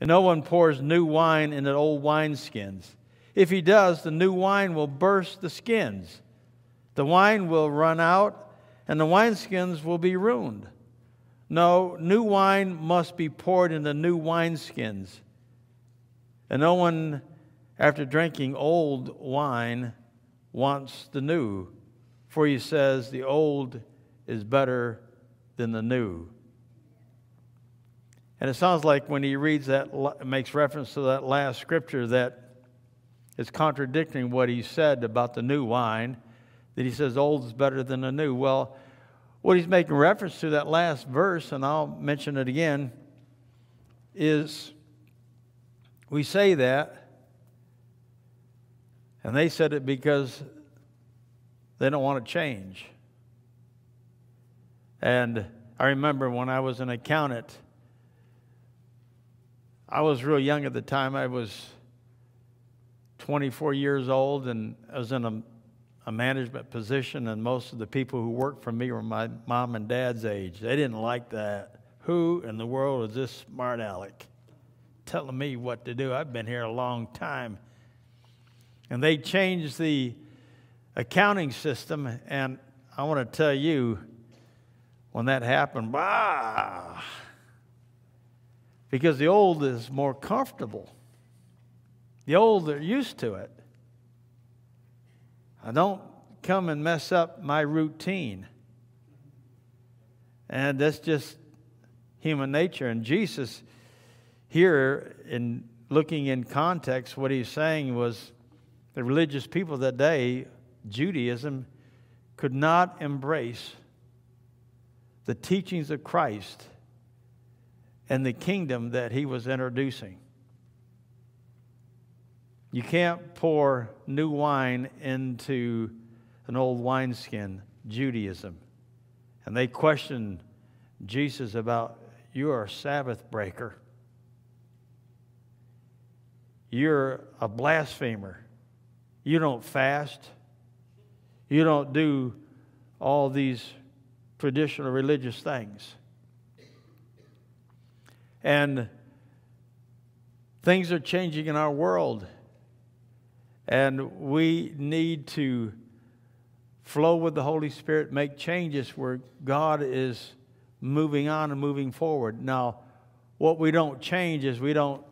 And no one pours new wine into old wineskins. If he does, the new wine will burst the skins. The wine will run out, and the wineskins will be ruined. No, new wine must be poured into new wineskins. And no one, after drinking old wine, wants the new, for he says the old is better than the new. And it sounds like when he reads that, makes reference to that last scripture that is contradicting what he said about the new wine, that he says old is better than the new. Well, what he's making reference to that last verse, and I'll mention it again, is we say that, and they said it because they don't want to change. And I remember when I was an accountant, I was real young at the time. I was 24 years old, and I was in a, a, management position, and most of the people who worked for me were my mom and dad's age. They didn't like that. Who in the world is this smart aleck telling me what to do? I've been here a long time. And they changed the accounting system, and I want to tell you, when that happened, bah, because the old is more comfortable. The old are used to it. I don't come and mess up my routine. And that's just human nature. And Jesus, here, in looking in context, what he's saying was the religious people that day, Judaism, could not embrace the teachings of Christ and the kingdom that he was introducing. You can't pour new wine into an old wineskin, Judaism. And they questioned Jesus about, You are a Sabbath breaker. You're a blasphemer. You don't fast. You don't do all these traditional religious things. And things are changing in our world. And we need to flow with the Holy Spirit, make changes where God is moving on and moving forward. Now, what we don't change is we don't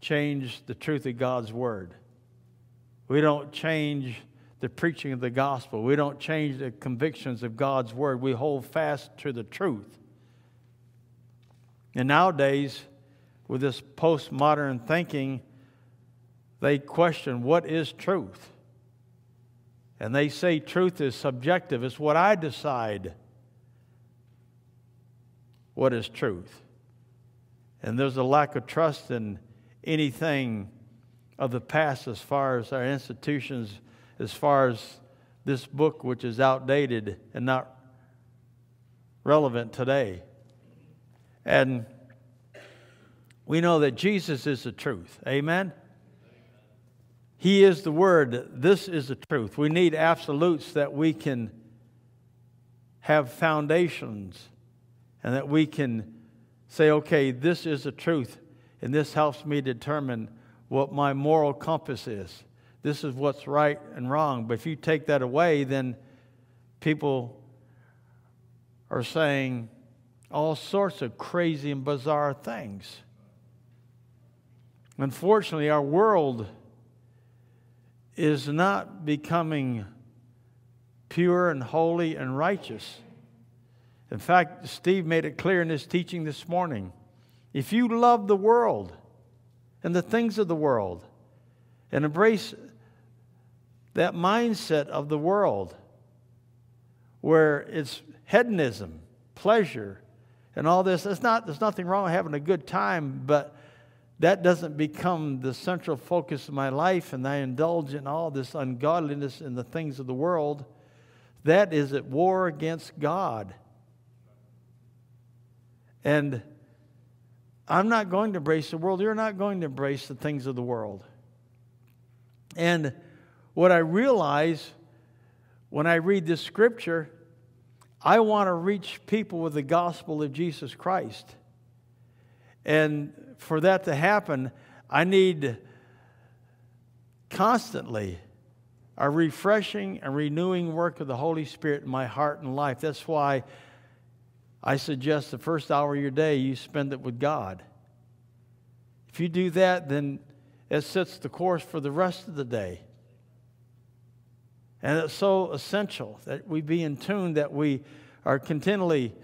change the truth of God's Word. We don't change the preaching of the gospel. We don't change the convictions of God's Word. We hold fast to the truth. And nowadays, with this postmodern thinking, they question what is truth. And they say truth is subjective. It's what I decide what is truth. And there's a lack of trust in anything of the past as far as our institutions, as far as this book, which is outdated and not relevant today. And we know that Jesus is the truth. Amen? He is the Word. This is the truth. We need absolutes that we can have foundations and that we can say, okay, this is the truth, and this helps me determine what my moral compass is. This is what's right and wrong. But if you take that away, then people are saying all sorts of crazy and bizarre things. Unfortunately, our world is not becoming pure and holy and righteous. In fact, Steve made it clear in his teaching this morning. If you love the world and the things of the world and embrace that mindset of the world where it's hedonism, pleasure, and all this, it's not, there's nothing wrong with having a good time, but that doesn't become the central focus of my life and I indulge in all this ungodliness in the things of the world, that is at war against God. And I'm not going to embrace the world. You're not going to embrace the things of the world. And what I realize when I read this scripture, I want to reach people with the gospel of Jesus Christ. And for that to happen, I need constantly a refreshing and renewing work of the Holy Spirit in my heart and life. That's why I suggest the first hour of your day you spend it with God. If you do that, then it sets the course for the rest of the day. And it's so essential that we be in tune, that we are continually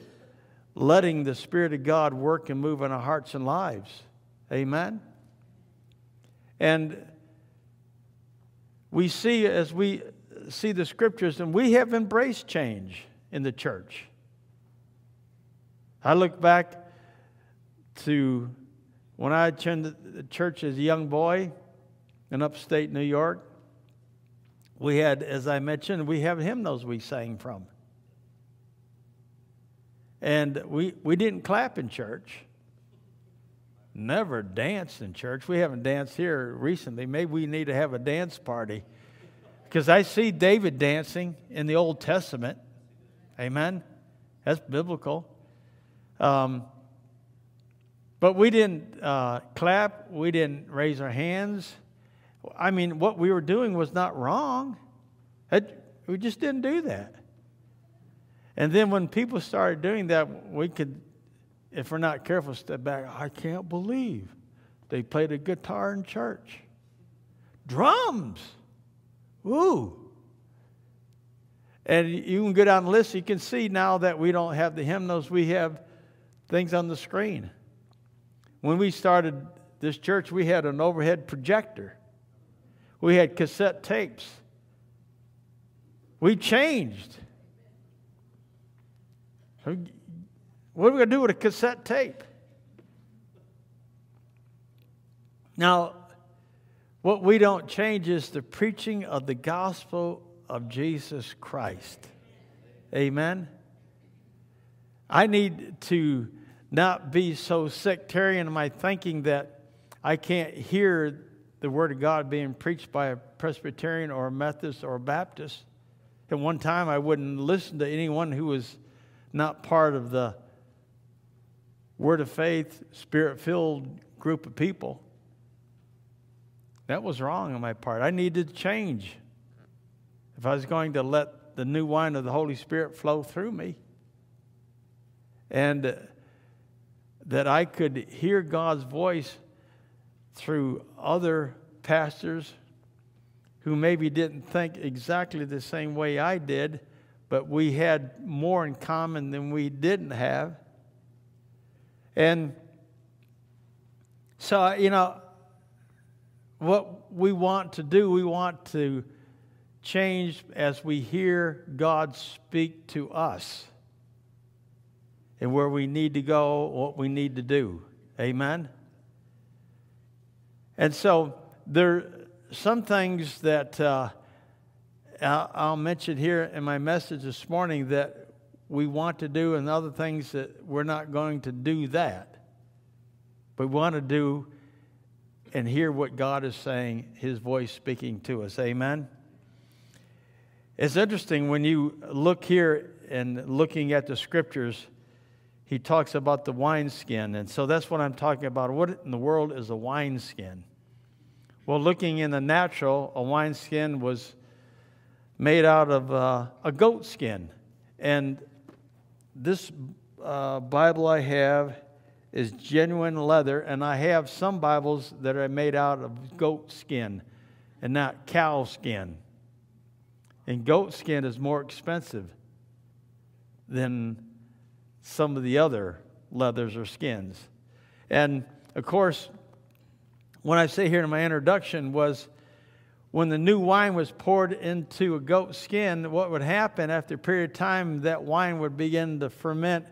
letting the Spirit of God work and move in our hearts and lives. Amen? And we see as we see the scriptures, and we have embraced change in the church. I look back to when I attended the church as a young boy in upstate New York. We had, as I mentioned, we have hymnals we sang from. And we, we didn't clap in church. Never danced in church. We haven't danced here recently. Maybe we need to have a dance party. Because I see David dancing in the Old Testament. Amen. That's biblical. Um, but we didn't uh, clap, we didn't raise our hands. I mean, what we were doing was not wrong. It, we just didn't do that. And then when people started doing that, we could, if we're not careful, step back. I can't believe they played a guitar in church. Drums. Ooh. And you can go down the list, you can see now that we don't have the hymnals, we have things on the screen. When we started this church, we had an overhead projector, we had cassette tapes. We changed. What are we going to do with a cassette tape? Now, what we don't change is the preaching of the gospel of Jesus Christ. Amen. I need to not be so sectarian in my thinking that I can't hear the Word of God being preached by a Presbyterian or a Methodist or a Baptist. At one time, I wouldn't listen to anyone who was not part of the Word of Faith, Spirit filled group of people. That was wrong on my part. I needed to change. If I was going to let the new wine of the Holy Spirit flow through me, and that I could hear God's voice through other pastors who maybe didn't think exactly the same way I did but we had more in common than we didn't have. And so, you know, what we want to do, we want to change as we hear God speak to us and where we need to go, what we need to do. Amen? And so there are some things that. Uh, I'll mention here in my message this morning that we want to do and other things that we're not going to do that. But we want to do and hear what God is saying, His voice speaking to us. Amen. It's interesting when you look here and looking at the scriptures, he talks about the wineskin. And so that's what I'm talking about. What in the world is a wineskin? Well, looking in the natural, a wineskin was made out of uh, a goat skin. And this uh, Bible I have is genuine leather, and I have some Bibles that are made out of goat skin and not cow skin. And goat skin is more expensive than some of the other leathers or skins. And of course, when I say here in my introduction was when the new wine was poured into a goat skin, what would happen after a period of time, that wine would begin to ferment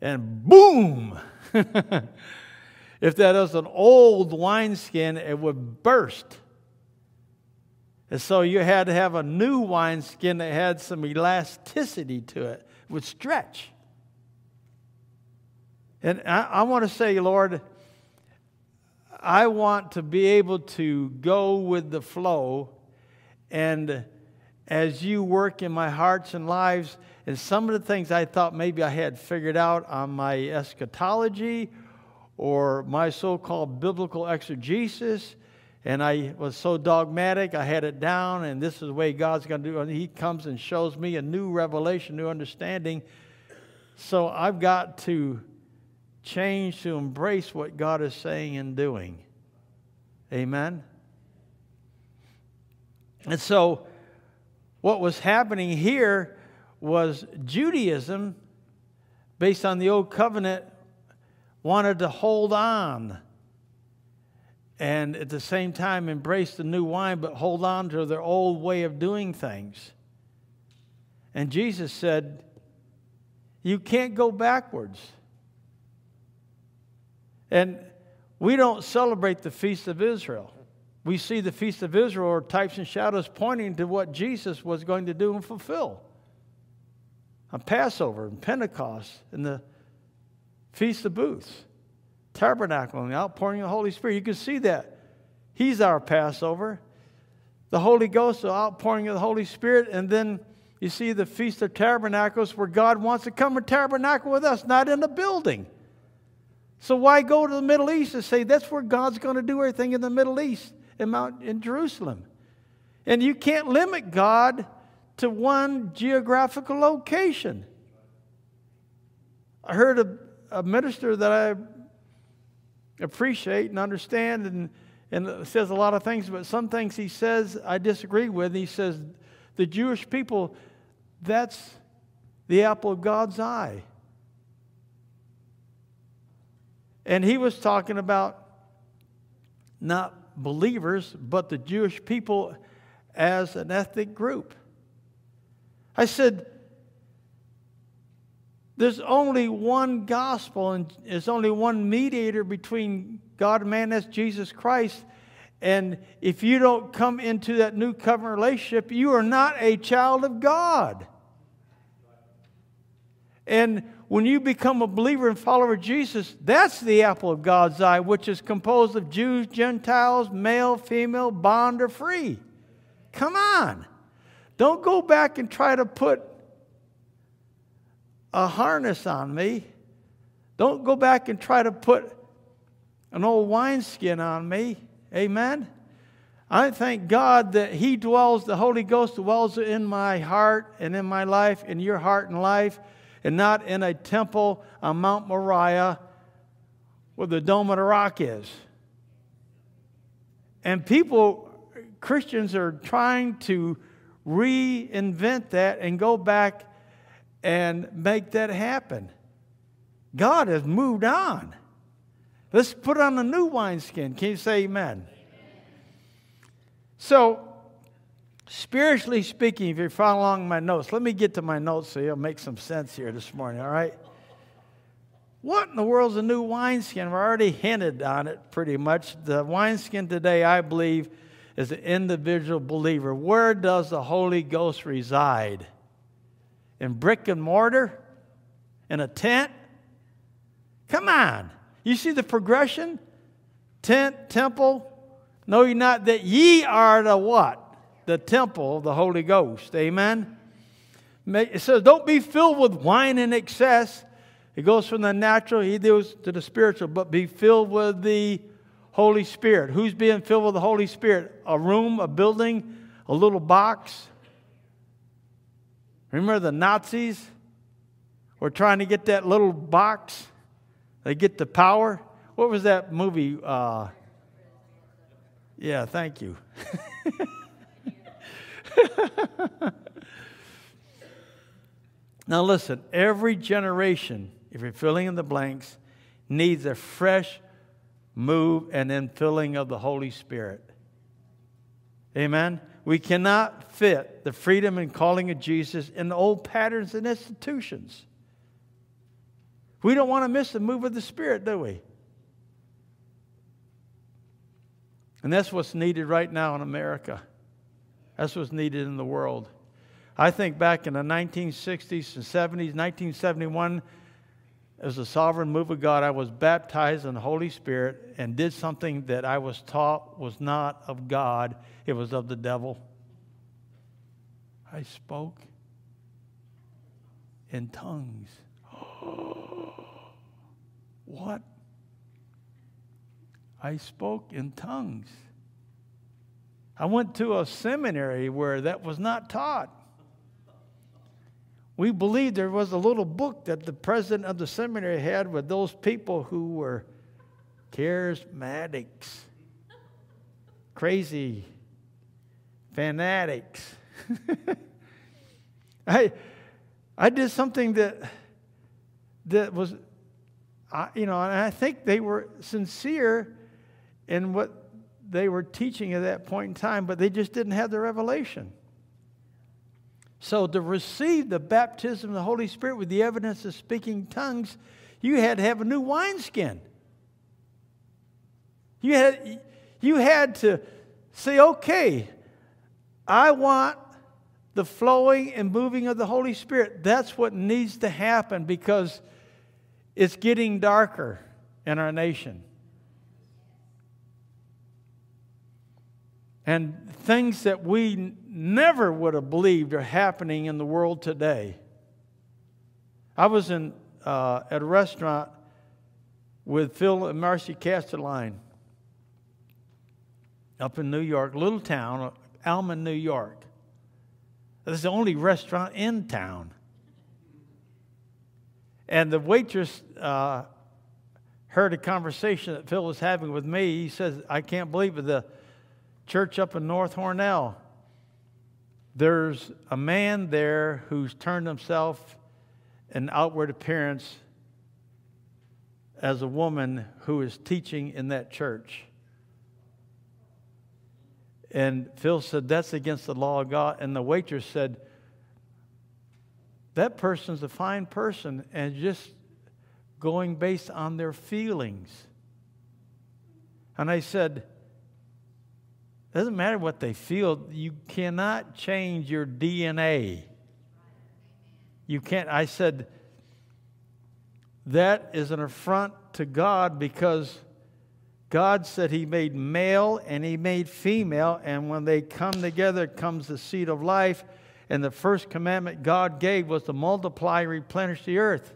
and boom! if that was an old wineskin, it would burst. And so you had to have a new wineskin that had some elasticity to it, it would stretch. And I, I want to say, Lord, I want to be able to go with the flow. And as you work in my hearts and lives, and some of the things I thought maybe I had figured out on my eschatology or my so called biblical exegesis. And I was so dogmatic, I had it down, and this is the way God's going to do it. And He comes and shows me a new revelation, new understanding. So I've got to change to embrace what God is saying and doing. Amen? And so, what was happening here was Judaism, based on the Old Covenant, wanted to hold on and at the same time embrace the new wine, but hold on to their old way of doing things. And Jesus said, You can't go backwards. And we don't celebrate the Feast of Israel. We see the Feast of Israel or types and shadows pointing to what Jesus was going to do and fulfill. On Passover and Pentecost and the Feast of Booths, Tabernacle and the outpouring of the Holy Spirit. You can see that. He's our Passover. The Holy Ghost, the outpouring of the Holy Spirit, and then you see the Feast of Tabernacles where God wants to come and tabernacle with us, not in a building. So why go to the Middle East and say that's where God's going to do everything in the Middle East, in Mount in Jerusalem? And you can't limit God to one geographical location. I heard a, a minister that I appreciate and understand and, and says a lot of things, but some things he says I disagree with. He says the Jewish people, that's the apple of God's eye. And he was talking about not believers, but the Jewish people as an ethnic group. I said, there's only one gospel, and there's only one mediator between God and man, that's Jesus Christ. And if you don't come into that new covenant relationship, you are not a child of God. And when you become a believer and follower of Jesus, that's the apple of God's eye, which is composed of Jews, Gentiles, male, female, bond, or free. Come on. Don't go back and try to put a harness on me. Don't go back and try to put an old wineskin on me. Amen. I thank God that He dwells, the Holy Ghost dwells in my heart and in my life, in your heart and life and not in a temple on Mount Moriah where the Dome of the Rock is. And people, Christians, are trying to reinvent that and go back and make that happen. God has moved on. Let's put on a new wineskin. Can you say amen? amen? So, Spiritually speaking, if you're following along my notes, let me get to my notes so you'll make some sense here this morning, all right? What in the world's a new wineskin? We've already hinted on it pretty much. The wineskin today, I believe, is an individual believer. Where does the Holy Ghost reside? In brick and mortar? In a tent? Come on. You see the progression? Tent, temple. Know ye not that ye are the what? The temple of the Holy Ghost. Amen? It says, don't be filled with wine in excess. It goes from the natural, he goes to the spiritual, but be filled with the Holy Spirit. Who's being filled with the Holy Spirit? A room, a building, a little box? Remember the Nazis were trying to get that little box? They get the power. What was that movie? Uh, yeah, thank you. now, listen, every generation, if you're filling in the blanks, needs a fresh move and infilling of the Holy Spirit. Amen? We cannot fit the freedom and calling of Jesus in the old patterns and institutions. We don't want to miss the move of the Spirit, do we? And that's what's needed right now in America. That's what's needed in the world. I think back in the 1960s and 70s, 1971, as a sovereign move of God, I was baptized in the Holy Spirit and did something that I was taught was not of God, it was of the devil. I spoke in tongues. what? I spoke in tongues. I went to a seminary where that was not taught. We believed there was a little book that the president of the seminary had with those people who were charismatics, crazy, fanatics. I, I did something that, that was, you know, and I think they were sincere in what they were teaching at that point in time, but they just didn't have the revelation. So, to receive the baptism of the Holy Spirit with the evidence of speaking tongues, you had to have a new wineskin. You had, you had to say, okay, I want the flowing and moving of the Holy Spirit. That's what needs to happen because it's getting darker in our nation. And things that we never would have believed are happening in the world today. I was in, uh, at a restaurant with Phil and Marcy Castelline up in New York, little town, Almond, New York. This is the only restaurant in town. And the waitress uh, heard a conversation that Phil was having with me. He says, I can't believe it. The church up in North Hornell, there's a man there who's turned himself in outward appearance as a woman who is teaching in that church. And Phil said, That's against the law of God. And the waitress said, That person's a fine person and just going based on their feelings. And I said, doesn't matter what they feel, you cannot change your DNA. You can't. I said, that is an affront to God because God said He made male and He made female, and when they come together comes the seed of life. And the first commandment God gave was to multiply and replenish the earth.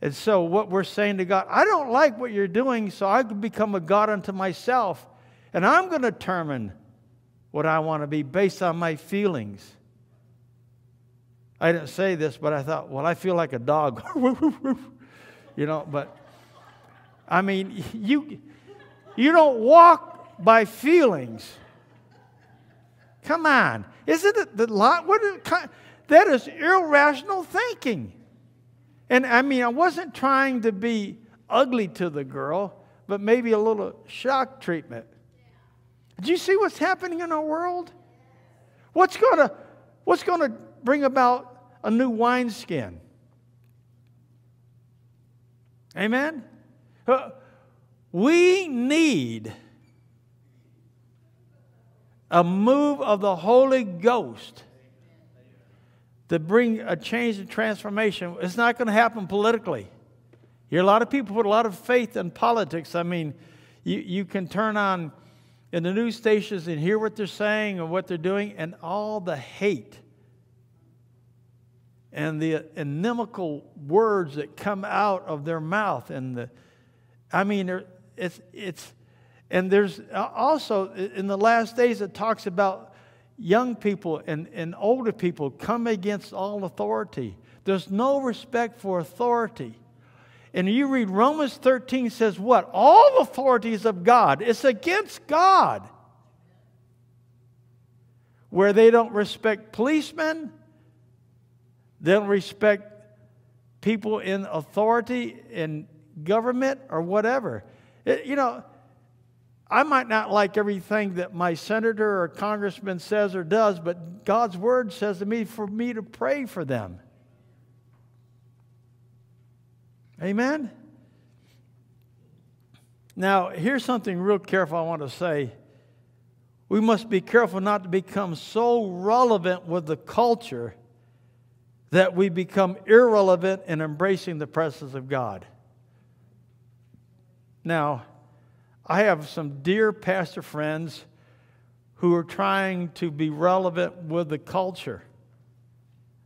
And so, what we're saying to God, I don't like what you're doing, so I could become a God unto myself. And I'm going to determine what I want to be based on my feelings. I didn't say this, but I thought, well, I feel like a dog. you know, but I mean, you, you don't walk by feelings. Come on. Isn't it the lot? What is, that is irrational thinking. And I mean, I wasn't trying to be ugly to the girl, but maybe a little shock treatment. Do you see what's happening in our world? What's going to what's to bring about a new wineskin? Amen. Uh, we need a move of the Holy Ghost to bring a change and transformation. It's not going to happen politically. Here, a lot of people put a lot of faith in politics. I mean, you, you can turn on in the news stations and hear what they're saying and what they're doing, and all the hate and the inimical words that come out of their mouth. And the, I mean, it's, it's, and there's also in the last days it talks about young people and, and older people come against all authority. There's no respect for authority. And you read Romans 13 says what? All authorities of God. It's against God. Where they don't respect policemen, they don't respect people in authority in government or whatever. It, you know, I might not like everything that my senator or congressman says or does, but God's word says to me for me to pray for them. Amen? Now, here's something real careful I want to say. We must be careful not to become so relevant with the culture that we become irrelevant in embracing the presence of God. Now, I have some dear pastor friends who are trying to be relevant with the culture.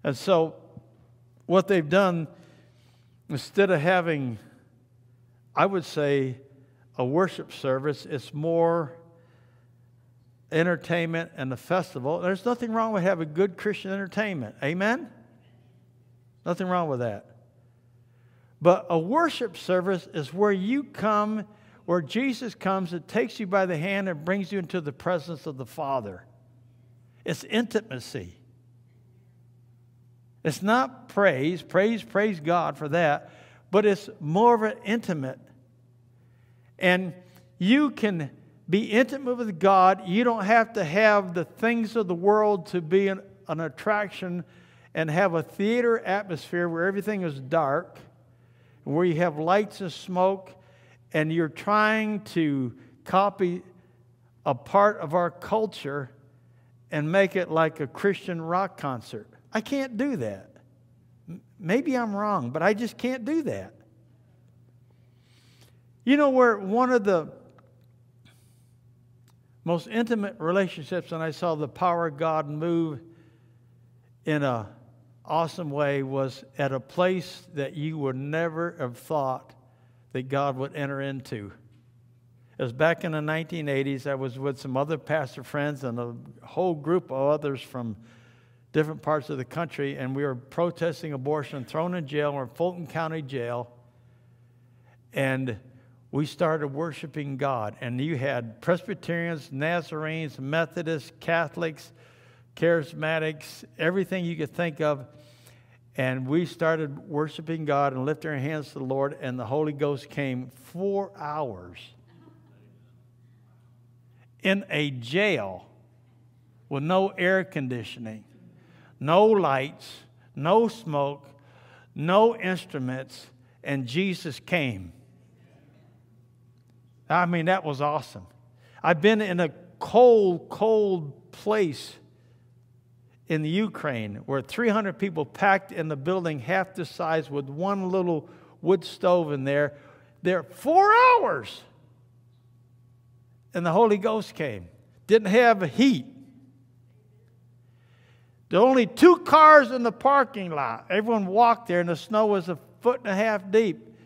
And so, what they've done instead of having, I would say, a worship service, it's more entertainment and a festival. There's nothing wrong with having good Christian entertainment. Amen? Nothing wrong with that. But a worship service is where you come, where Jesus comes and takes you by the hand and brings you into the presence of the Father. It's intimacy. It's not praise, praise, praise God for that, but it's more of an intimate. And you can be intimate with God. You don't have to have the things of the world to be an, an attraction and have a theater atmosphere where everything is dark, where you have lights and smoke, and you're trying to copy a part of our culture and make it like a Christian rock concert. I can't do that. Maybe I'm wrong, but I just can't do that. You know where one of the most intimate relationships, and I saw the power of God move in a awesome way, was at a place that you would never have thought that God would enter into. It was back in the 1980s. I was with some other pastor friends and a whole group of others from different parts of the country, and we were protesting abortion, thrown in jail. In Fulton County Jail. And we started worshiping God. And you had Presbyterians, Nazarenes, Methodists, Catholics, Charismatics, everything you could think of. And we started worshiping God and lifting our hands to the Lord, and the Holy Ghost came four hours in a jail with no air conditioning, no lights, no smoke, no instruments, and Jesus came. I mean, that was awesome. I've been in a cold, cold place in the Ukraine where 300 people packed in the building, half the size, with one little wood stove in there. There, four hours. And the Holy Ghost came. Didn't have heat. There were only two cars in the parking lot. Everyone walked there, and the snow was a foot and a half deep.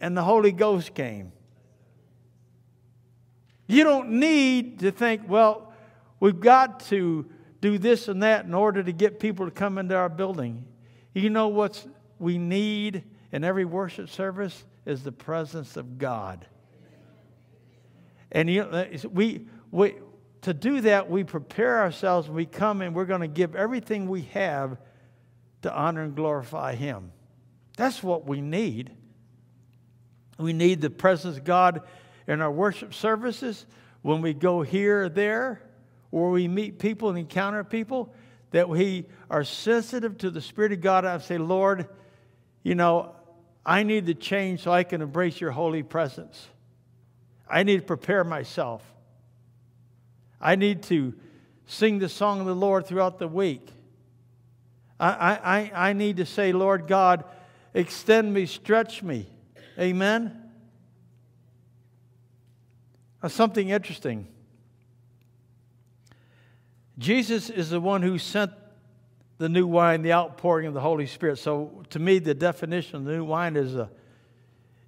And the Holy Ghost came. You don't need to think, well, we've got to do this and that in order to get people to come into our building. You know what we need in every worship service is the presence of God. And you know, we, we, to do that, we prepare ourselves we come and we're going to give everything we have to honor and glorify Him. That's what we need. We need the presence of God in our worship services, when we go here or there, or we meet people and encounter people, that we are sensitive to the Spirit of God. I say, Lord, you know, I need to change so I can embrace your holy presence. I need to prepare myself. I need to sing the song of the Lord throughout the week. I, I, I need to say, Lord God, extend me, stretch me. Amen. Now, something interesting. Jesus is the one who sent the new wine, the outpouring of the Holy Spirit. So, to me, the definition of the new wine is, a,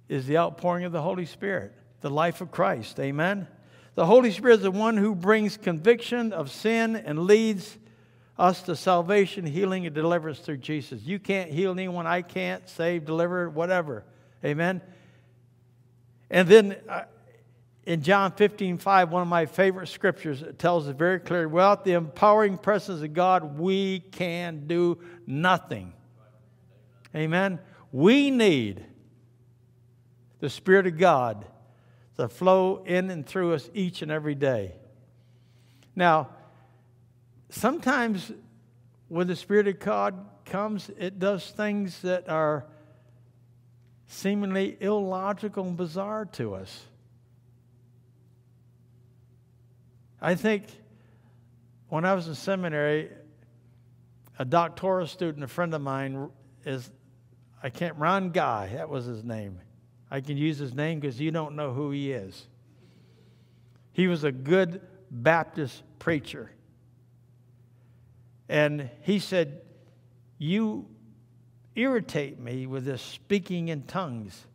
is the outpouring of the Holy Spirit, the life of Christ. Amen? The Holy Spirit is the one who brings conviction of sin and leads us to salvation, healing, and deliverance through Jesus. You can't heal anyone. I can't save, deliver, whatever. Amen? And then uh, in John 15, 5, one of my favorite scriptures, it tells us very clearly without the empowering presence of God, we can do nothing. Amen. We need the Spirit of God to flow in and through us each and every day. Now, sometimes when the Spirit of God comes, it does things that are seemingly illogical and bizarre to us. I think when I was in seminary, a doctoral student, a friend of mine, is I can't Ron Guy, that was his name. I can use his name because you don't know who he is. He was a good Baptist preacher. And he said, You irritate me with this speaking in tongues.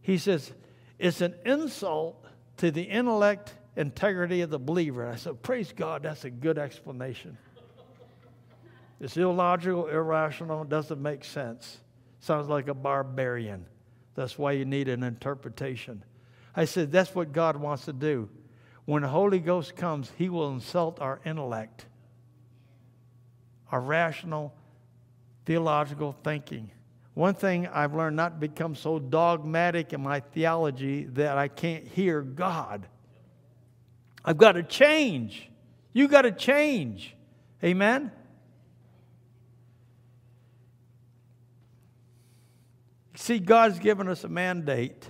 He says, It's an insult to the intellect integrity of the believer. And I said, Praise God, that's a good explanation. It's illogical, irrational, doesn't make sense. Sounds like a barbarian. That's why you need an interpretation. I said, That's what God wants to do. When the Holy Ghost comes, He will insult our intellect, our rational, theological thinking. One thing I've learned not to become so dogmatic in my theology that I can't hear God. I've got to change. You got to change. Amen? See, God's given us a mandate,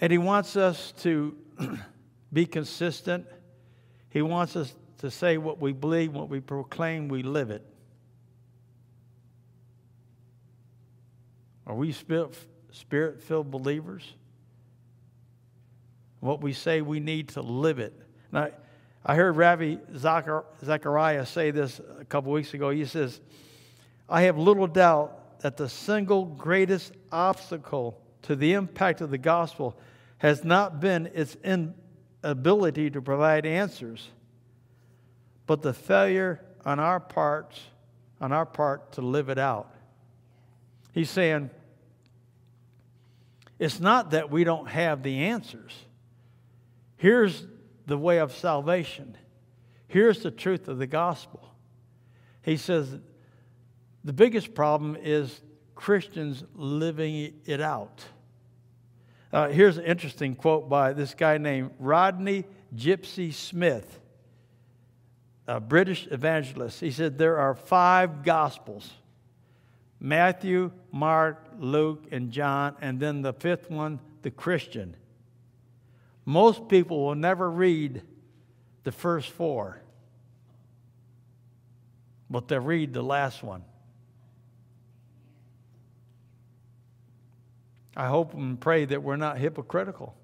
and He wants us to be consistent. He wants us to say what we believe, what we proclaim, we live it. Are we spirit filled believers? What we say, we need to live it. Now, I heard Ravi Zacharias say this a couple weeks ago. He says, I have little doubt that the single greatest obstacle to the impact of the gospel has not been its inability to provide answers, but the failure on our parts, on our part to live it out. He's saying, it's not that we don't have the answers. Here's the way of salvation. Here's the truth of the gospel. He says the biggest problem is Christians living it out. Uh, here's an interesting quote by this guy named Rodney Gypsy Smith, a British evangelist. He said, There are five gospels Matthew, Mark, Luke, and John, and then the fifth one, the Christian. Most people will never read the first four, but they'll read the last one. I hope and pray that we're not hypocritical.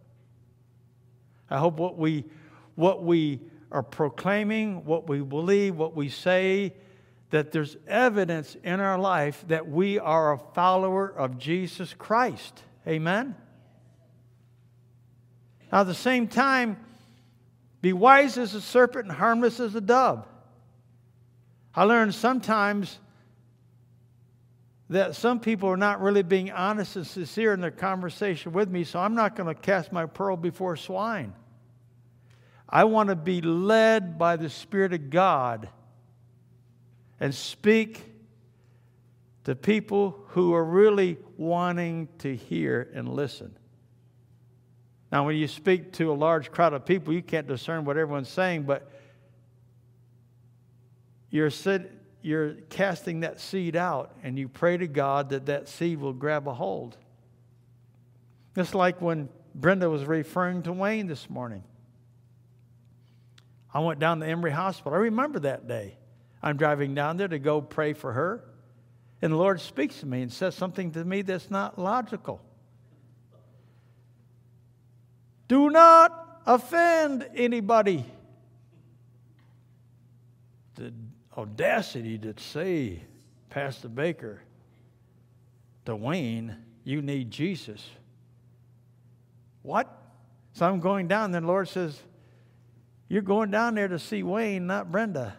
I hope what we, what we are proclaiming, what we believe, what we say, that there's evidence in our life that we are a follower of Jesus Christ. Amen? Now, at the same time, be wise as a serpent and harmless as a dove. I learned sometimes that some people are not really being honest and sincere in their conversation with me, so I'm not going to cast my pearl before swine. I want to be led by the Spirit of God and speak to people who are really wanting to hear and listen. Now, when you speak to a large crowd of people, you can't discern what everyone's saying, but you're, sit, you're casting that seed out, and you pray to God that that seed will grab a hold. It's like when Brenda was referring to Wayne this morning. I went down to Emory Hospital. I remember that day. I'm driving down there to go pray for her. And the Lord speaks to me and says something to me that's not logical. Do not offend anybody. The audacity to say, Pastor Baker, to Wayne, you need Jesus. What? So I'm going down, then the Lord says, You're going down there to see Wayne, not Brenda.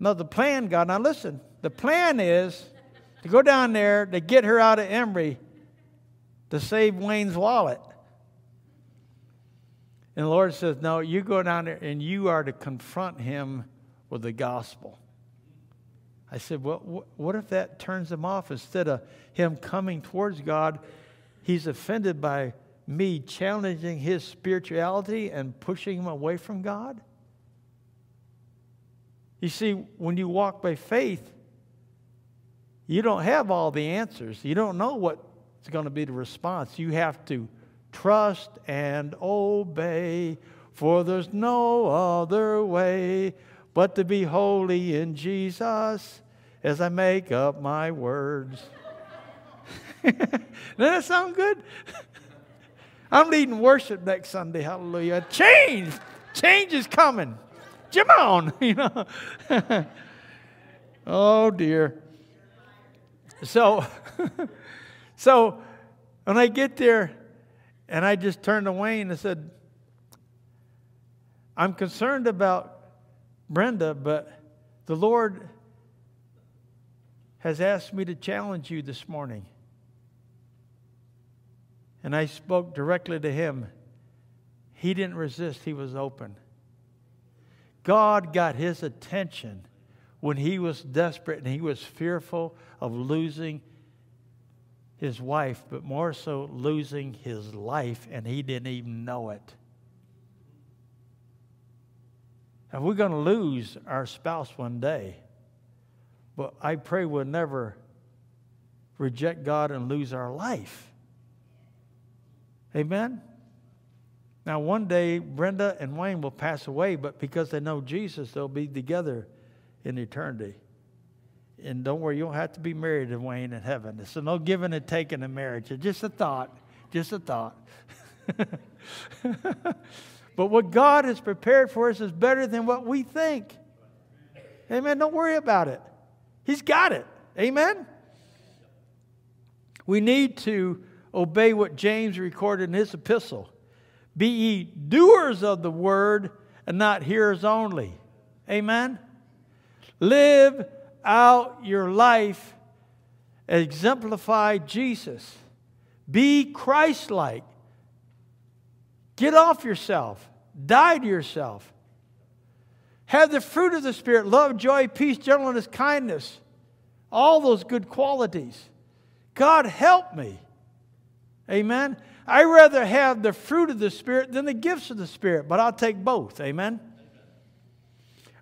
No, the plan, God, now listen, the plan is to go down there to get her out of Emory to save Wayne's wallet. And the Lord says, No, you go down there and you are to confront him with the gospel. I said, Well, what if that turns him off? Instead of him coming towards God, he's offended by me challenging his spirituality and pushing him away from God? You see, when you walk by faith, you don't have all the answers. You don't know what's going to be the response. You have to trust and obey, for there's no other way but to be holy in Jesus as I make up my words. Doesn't that sound good? I'm leading worship next Sunday. Hallelujah. Change. Change is coming. Come on, you know. oh dear. So, so When I get there, and I just turned to Wayne and said, I'm concerned about Brenda, but the Lord has asked me to challenge you this morning. And I spoke directly to him. He didn't resist, he was open. God got his attention when he was desperate and he was fearful of losing his wife, but more so losing his life, and he didn't even know it. And we're going to lose our spouse one day, but I pray we'll never reject God and lose our life. Amen? Now, one day, Brenda and Wayne will pass away, but because they know Jesus, they'll be together in eternity. And don't worry, you don't have to be married to Wayne in heaven. So no giving and taking in marriage. It's just a thought. Just a thought. but what God has prepared for us is better than what we think. Amen. Don't worry about it. He's got it. Amen. We need to obey what James recorded in his epistle. Be ye doers of the word and not hearers only. Amen. Live out your life, exemplify Jesus. Be Christ like. Get off yourself, die to yourself. Have the fruit of the Spirit love, joy, peace, gentleness, kindness, all those good qualities. God, help me. Amen. I rather have the fruit of the Spirit than the gifts of the Spirit, but I'll take both. Amen.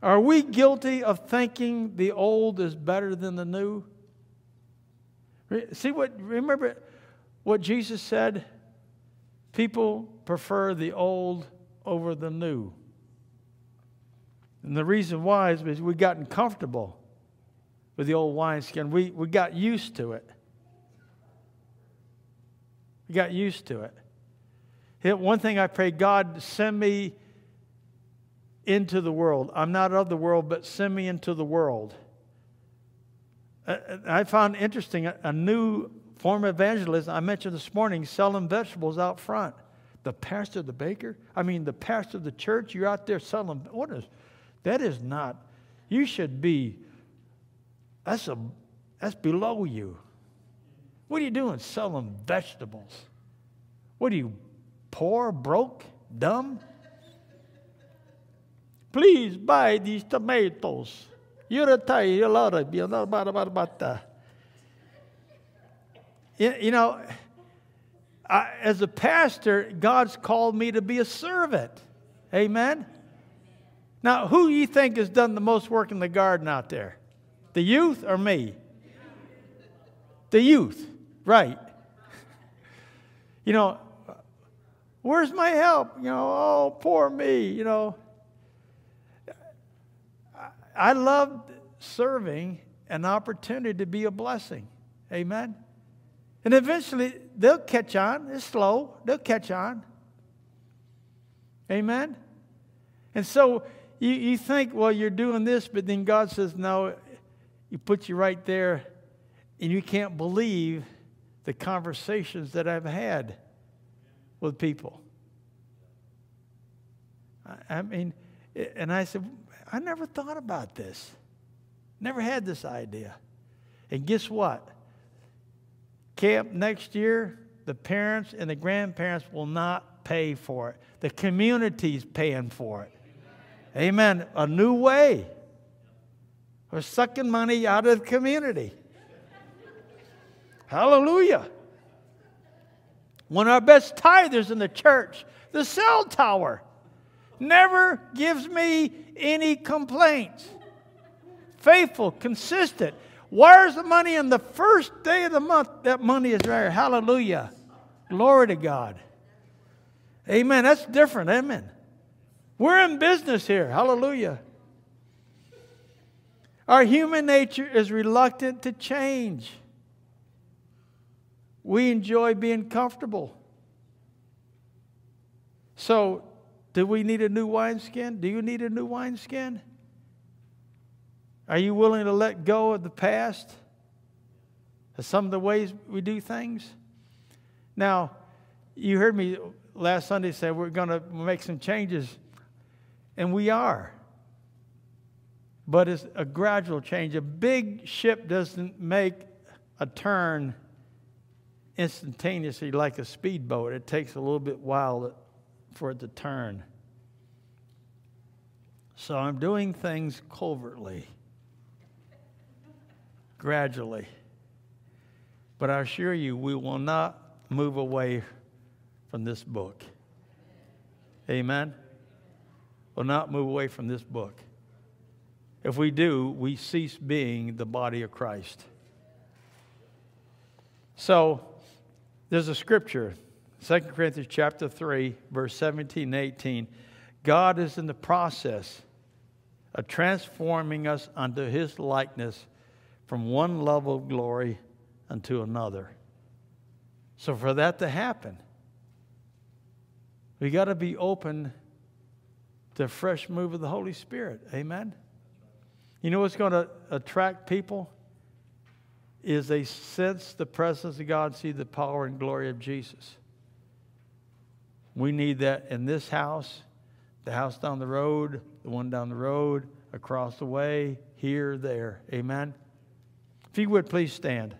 Are we guilty of thinking the old is better than the new? See what, remember what Jesus said? People prefer the old over the new. And the reason why is because we've gotten comfortable with the old wineskin. We, we got used to it. We got used to it. One thing I pray, God, send me into the world. I'm not of the world, but send me into the world. Uh, uh, I found interesting a, new form of evangelism. I mentioned this morning selling vegetables out front. The pastor, the baker, I mean, the pastor of the church, you're out there selling. What is that? Is not, you should be, that's, a, that's below you. What are you doing selling vegetables? What are you, poor, broke, dumb? Please buy these tomatoes. You're a Thai, you're a lot of you know, about, about, about that. You know, I, as a pastor, God's called me to be a servant. Amen. Now, who you think has done the most work in the garden out there? The youth or me? The youth, right. You know, where's my help? You know, oh, poor me, you know. I love serving an opportunity to be a blessing. Amen. And eventually they'll catch on. It's slow. They'll catch on. Amen. And so you, you think, well, you're doing this, but then God says, no, He puts you right there, and you can't believe the conversations that I've had with people. I, I mean, and I said, I never thought about this. Never had this idea. And guess what? Camp next year, the parents and the grandparents will not pay for it. The community's paying for it. Amen. A new way. We're sucking money out of the community. Hallelujah. One of our best tithers in the church, the cell tower never gives me any complaints. Faithful, consistent. Where's the money in the first day of the month? That money is there. Hallelujah. Glory to God. Amen. That's different. Amen. We're in business here. Hallelujah. Our human nature is reluctant to change. We enjoy being comfortable. So do we need a new wineskin? Do you need a new wineskin? Are you willing to let go of the past? Of some of the ways we do things? Now, you heard me last Sunday say we're going to make some changes, and we are. But it's a gradual change. A big ship doesn't make a turn instantaneously like a speedboat. It takes a little bit while for it to turn. So I'm doing things covertly, gradually. But I assure you, we will not move away from this book. Amen? Will not move away from this book. If we do, we cease being the body of Christ. So, there's a scripture, 2 Corinthians chapter 3, verse 17 and 18. God is in the process of transforming us unto his likeness from one level of glory unto another. So, for that to happen, we got to be open to a fresh move of the Holy Spirit. Amen? You know what's going to attract people? Is they sense the presence of God, see the power and glory of Jesus. We need that in this house, the house down the road, the one down the road, across the way, here, there. Amen? If you would please stand.